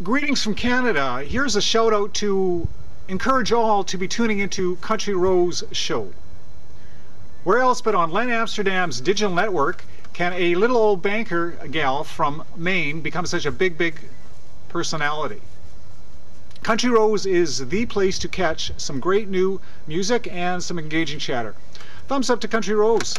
Greetings from Canada. Here's a shout out to encourage all to be tuning into Country Rose show. Where else but on Len Amsterdam's digital network can a little old Bangor gal from Maine become such a big, big personality? Country Rose is the place to catch some great new music and some engaging chatter. Thumbs up to Country Rose.